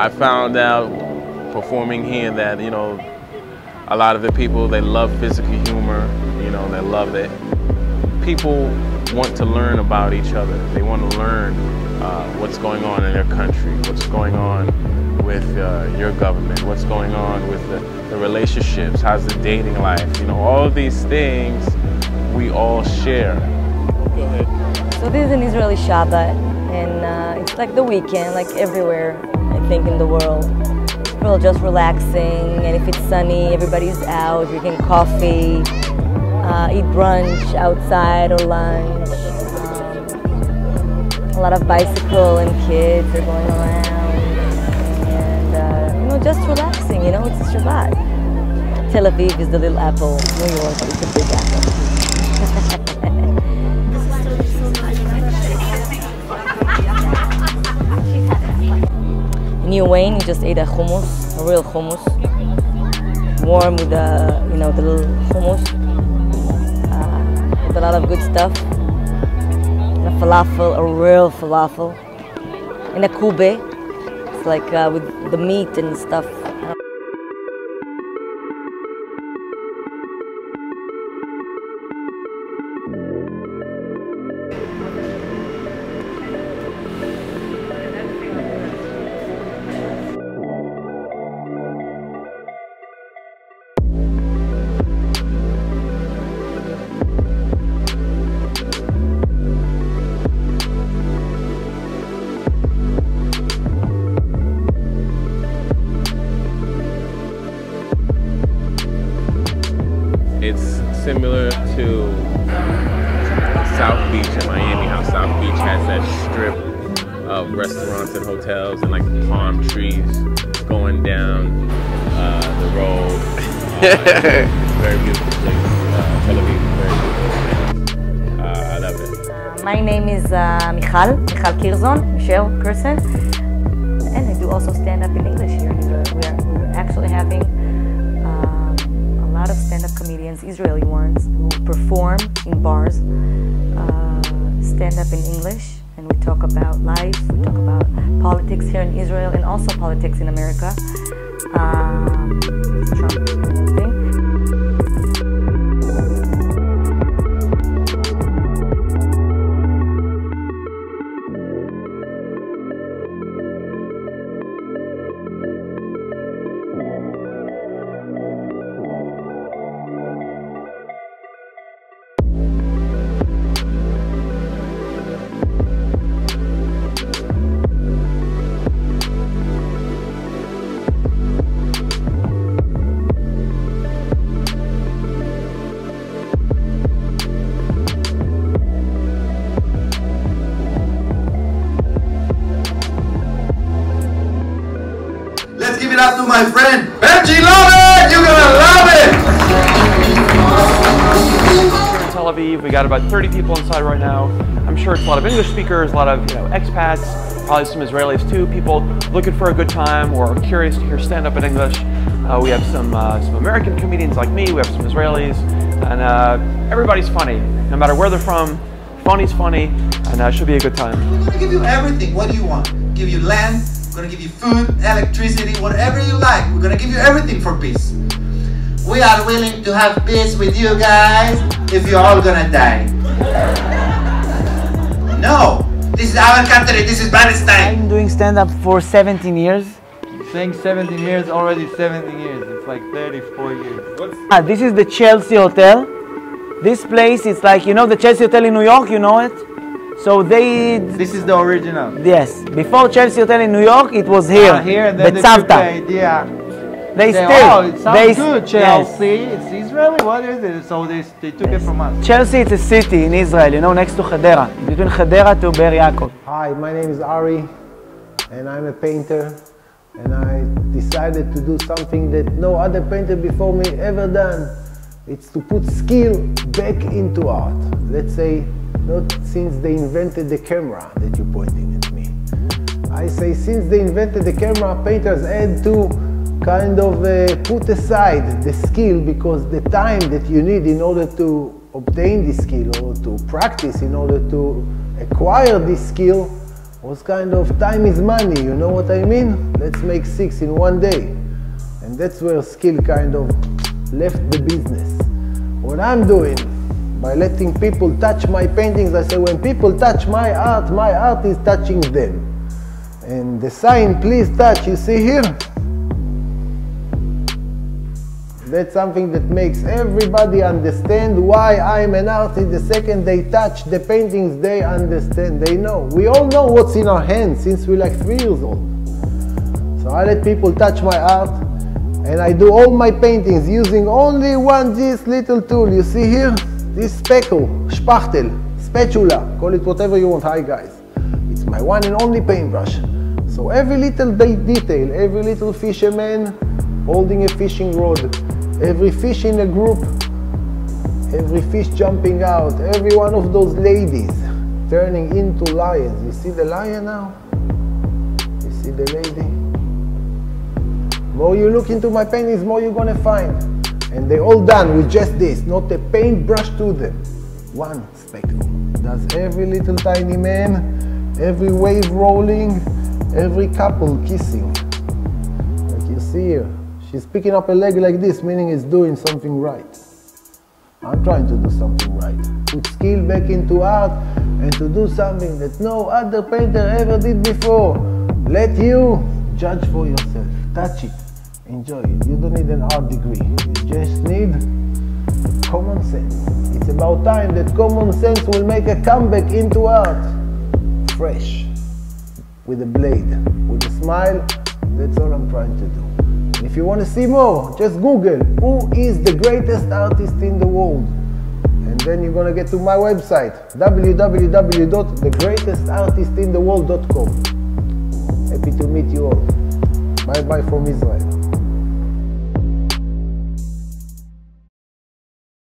I found out performing here that, you know, a lot of the people, they love physical humor, you know, they love it. People want to learn about each other. They want to learn uh, what's going on in their country, what's going on with uh, your government, what's going on with the, the relationships, how's the dating life, you know, all of these things we all share. Go ahead. So this is an Israeli Shabbat, and uh, it's like the weekend, like everywhere, I think, in the world. We're just relaxing, and if it's sunny, everybody's out drinking coffee, uh, eat brunch outside or lunch. Um, a lot of bicycle and kids are going around, and uh, you know, just relaxing. You know, it's Shabbat. Tel Aviv is the little apple. New York is the big apple. New Wayne, we just ate a hummus, a real hummus, warm with the, you know, the little hummus, uh, with a lot of good stuff. A falafel, a real falafel, and a kube. It's like uh, with the meat and stuff. Similar to South Beach in Miami, how South Beach has that strip of restaurants and hotels and like palm trees going down uh, the road. Uh, very beautiful place. Uh, Tel Aviv, very beautiful place. Uh, I love it. My name is uh, Michal, Michal Kirzon, Michelle Kirsten, and I do also stand up in English here in Israel. We are, we're actually having comedians, Israeli ones, who perform in bars, uh, stand up in English, and we talk about life, we talk about politics here in Israel, and also politics in America. Um, It up to my friend Benji Lovett! You're gonna love it! In Tel Aviv. We got about 30 people inside right now. I'm sure it's a lot of English speakers, a lot of you know expats, probably some Israelis too. People looking for a good time or curious to hear stand up in English. Uh, we have some uh, some American comedians like me. We have some Israelis, and uh, everybody's funny. No matter where they're from, funny's funny, and uh, it should be a good time. Give you everything. What do you want? Give you land, we're gonna give you food, electricity, whatever you like. We're gonna give you everything for peace. We are willing to have peace with you guys if you're all gonna die. No! This is our country, this is Palestine! I'm doing stand up for 17 years. Saying 17 years, already 17 years. It's like 34 years. Ah, this is the Chelsea Hotel. This place, it's like, you know the Chelsea Hotel in New York, you know it? So they, This is the original. yes, before Chelsea Hotel in New York, it was here. Ah, here and then they Betzavta. prepared, Yeah. They They- still. oh, it sounds they, good. yes. Chelsea. It's Israeli. What is it? So they, they took it from us. Chelsea, it's a city in Israel, you know, next to Hadera, between Hadera to Be'er Yaakov. Hi, my name is Ari, and I'm a painter. And I decided to do something that no other painter before me ever done. It's to put skill back into art. Let's say, not since they invented the camera that you're pointing at me. I say since they invented the camera, painters had to kind of uh, put aside the skill because the time that you need in order to obtain this skill or to practice in order to acquire this skill was kind of time is money, you know what I mean? Let's make six in one day. And that's where skill kind of left the business. What I'm doing, by letting people touch my paintings, I say when people touch my art, my art is touching them. And the sign, please touch, you see here? That's something that makes everybody understand why I'm an artist. The second they touch the paintings, they understand, they know. We all know what's in our hands since we're like three years old. So I let people touch my art and I do all my paintings using only one this little tool. You see here? This speckle, spachtel, spatula, call it whatever you want. Hi guys. It's my one and only paintbrush. So every little detail, every little fisherman holding a fishing rod, every fish in a group, every fish jumping out, every one of those ladies turning into lions. You see the lion now? You see the lady? More you look into my paintings, more you're gonna find. And they're all done with just this, not a paintbrush to them. One speckle. Does every little tiny man, every wave rolling, every couple kissing. Like you see here. She's picking up a leg like this, meaning it's doing something right. I'm trying to do something right. Put skill back into art and to do something that no other painter ever did before. Let you judge for yourself. Touch it. Enjoy it. You don't need an art degree. You just need common sense. It's about time that common sense will make a comeback into art. Fresh. With a blade. With a smile. That's all I'm trying to do. If you want to see more, just Google who is the greatest artist in the world. And then you're going to get to my website www.thegreatestartistintheworld.com. Happy to meet you all. Bye bye from Israel.